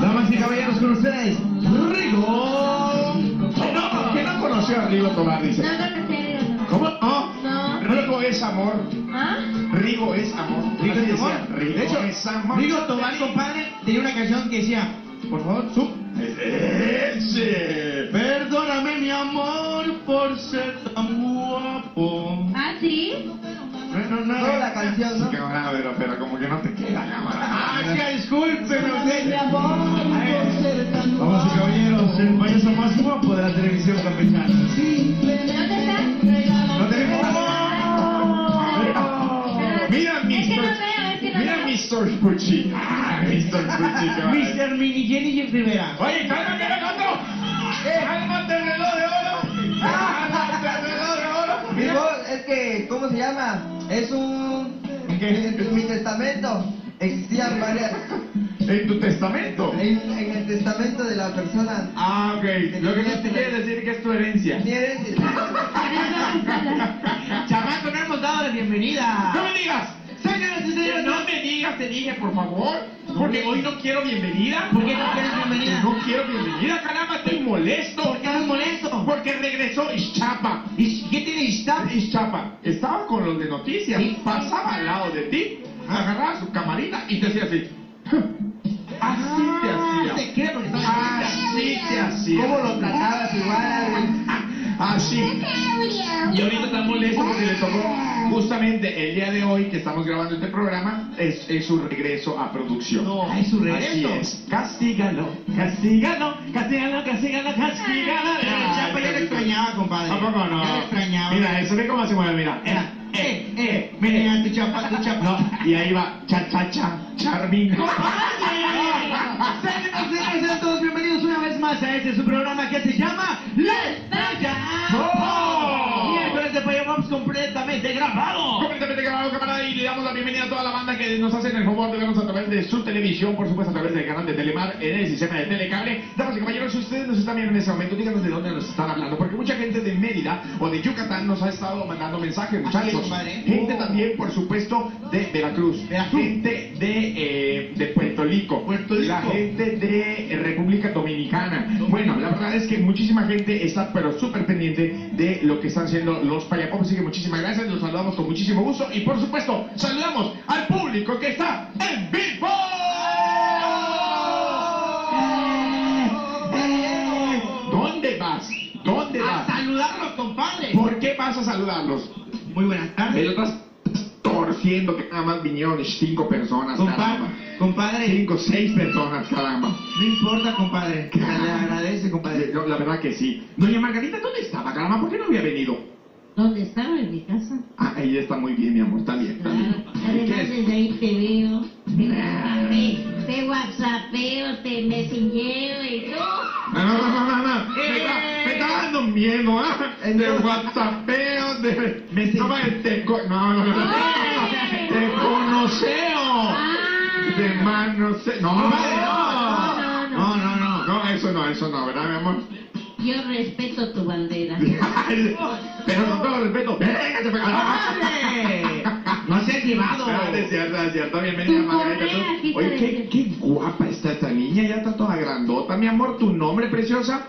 Damas y caballeros, con ustedes, Rigo. No, que no conoció a Rigo Tobar, dice. No, no, no sé. ¿Cómo? No. No. Rigo es amor. ¿Ah? Rigo es amor. Rigo es amor. Rigo De hecho, es amor. Rigo Tobar, compadre, tenía una canción que decía, por favor, sub. Perdóname, mi amor, por ser canción, ¿no? Cámara, pero, pero como que no te queda, cámara. Ah, usted. ser tan Damas y caballeros, el payaso más guapo de la televisión campechana. ¿Dónde está? ¿No tenemos? Mira, Mr. Mira. Mr. Pucci. Ah, Mr. Pucci, qué bárbaro. Mr. Mini Jenny Rivera. Oye, cálmate, Alejandro. Cálmate, es que, ¿cómo se llama? Es un... En mi testamento existían varias... En tu testamento. En, en el testamento de la persona... Ah, ok. Lo que no te quiere decir que es tu herencia. ¿Tienes? Chamaco, no hemos dado la bienvenida. No me digas. Y señores, No me digas, te dije, por favor. Porque hoy no quiero bienvenida. ¿Por qué no quieres bienvenida? No quiero bienvenida, caramba, estoy molesto. ¿Por qué estás molesto? Porque regresó Ischapa. ¿Y qué tiene? Ischapa. Estaba con los de noticias. Sí. Pasaba al lado de ti, agarraba su camarita y te hacía así. Así te hacía. Se cree porque Así te hacía. ¿Cómo lo? Así. Y ahorita está molesto porque le tocó justamente el día de hoy que estamos grabando este programa, es, es su regreso a producción. No, Ah, es su Así regreso. es. Castígalo, castígalo, castígalo, castígalo, castígalo. Chapa ya le extrañaba, compadre. ¿A poco no? Ya le extrañaba. Mira, eso ve cómo se mueve, mira. Era, eh, eh, mira, tu chapa, tu chapa. No, y ahí va, cha, cha, cha, Charmin. Señoras y señores, sean todos bienvenidos una vez más a este su programa que se llama completamente grabado. Completamente grabado, camarada, y le damos la bienvenida a toda la banda que nos hacen el favor de vernos a través de su televisión, por supuesto a través del canal de Telemar, en el sistema de Telecable. Damas y caballeros, si ustedes nos están viendo en ese momento, díganos de dónde nos están hablando, porque mucha gente de Mérida o de Yucatán nos ha estado mandando mensajes, muchachos. compadre. Gente también, por supuesto, de Veracruz. Veracruz. Gente de, eh, de Puerto Rico. Puerto La Rico. gente de República Dominicana. Bueno, la verdad es que muchísima gente está pero súper pendiente de que están haciendo los Payapop, así que muchísimas gracias, los saludamos con muchísimo gusto y por supuesto saludamos al público que está en vivo. Eh, ¿Dónde vas? ¿Dónde A vas? saludarlos, compadre. ¿Por qué vas a saludarlos? Muy buenas tardes. El otro estás torciendo que nada más vinieron cinco personas, Compadre, caramba. compadre, Cinco, seis personas, caramba. no importa, compadre. Le agradece, compadre. Yo, la verdad que sí. Doña Margarita, ¿dóde estaba, caramba? ¿Por qué no había venido? ¿Dónde estaba? En mi casa. Ah, ella está muy bien, mi amor, está bien, está bien. Claro. Además, ¿Qué es? desde ahí te veo. Te, te whatsappeo, te messengeo y todo. No, no, no, no, no. Me, está, me está dando miedo, ¿ah? De Entonces- whatsappeo, de... Me No, te... No, no, no. no. Ay. Te conoseo. Ah. De manoseo. No, no. no, No, no, no. No, eso no, eso no, ¿verdad, mi amor? Yo respeto tu bandera. Pero con todo respeto. ¡Hombre! No seas llevado. Ah, es cierto, es cierto, bienvenida Tu Margarita. Niña, ya está toda grandota. Mi amor, ¿tu nombre, preciosa?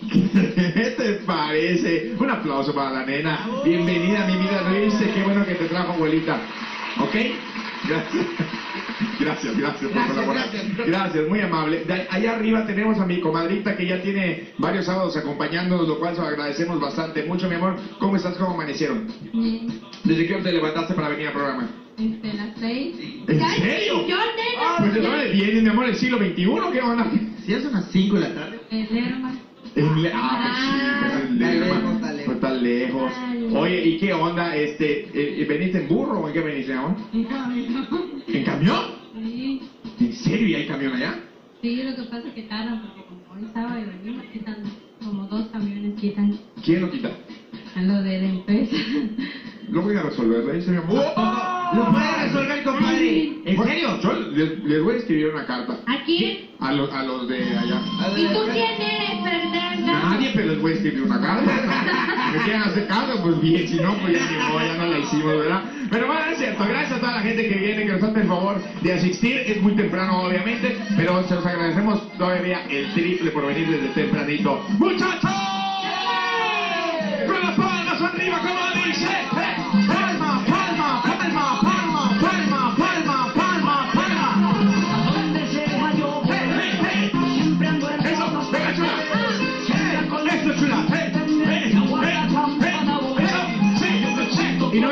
¿Qué te parece? Un aplauso para la nena. Bienvenida, mi vida Luis. Qué bueno que te trajo, abuelita. ¿Ok? Gracias. Gracias, gracias por Gracias, colaborar. gracias. Gracias, muy amable. Allá arriba tenemos a mi comadrita que ya tiene varios sábados acompañándonos, lo cual se lo agradecemos bastante mucho, mi amor. ¿Cómo estás? ¿Cómo amanecieron? ¿Desde qué hora te levantaste para venir al programa? Desde las seis. ¿En serio? Yo, nena. Pues de dónde mi amor, el siglo XXI, ¿qué onda? Si es unas 5 de la tarde. El Lerma. En Le- ah, pues sí, en Está Lerma. lejos, está lejos. Tan lejos. Oye, ¿y qué onda? Este, eh, ¿Veniste en burro o en qué veniste, mi amor? ¿En camión? Sí. ¿En serio? ¿Y hay camión allá? Sí, lo que pasa es que tardan porque como hoy sábado y venimos quitan como dos camiones quitan ¿Quién lo quita? a lo de la empresa. Lo voy a resolver, le dice mi amor. Lo puede resolver, compadre. ¿En serio? Yo les, les voy a escribir una carta. ¿A quién? A los, a los de allá. ¿Y tú quién eres, Fernanda? Nadie, pero les voy a escribir una carta. Me quieren hacer caso, pues bien, si no, pues ya modo, ya no la hicimos, ¿verdad? Pero bueno, es cierto, gracias a toda la gente que viene, que nos hace el favor de asistir. Es muy temprano, obviamente, pero se los agradecemos todavía el triple por venir desde tempranito. ¡Muchachos! ¡Con las palmas arriba, como dice!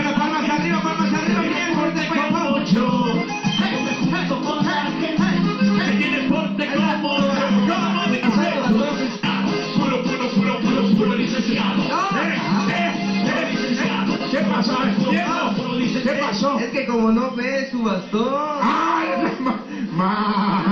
Era palmas arriba, palmas arriba, bien fuerte como mucho. Que tiene porte como, como de Puro, puro, puro, puro, puro licenciado. ¿Qué pasó? ¿Qué pasó? Es que como no ve su bastón. ¡Ay! ma-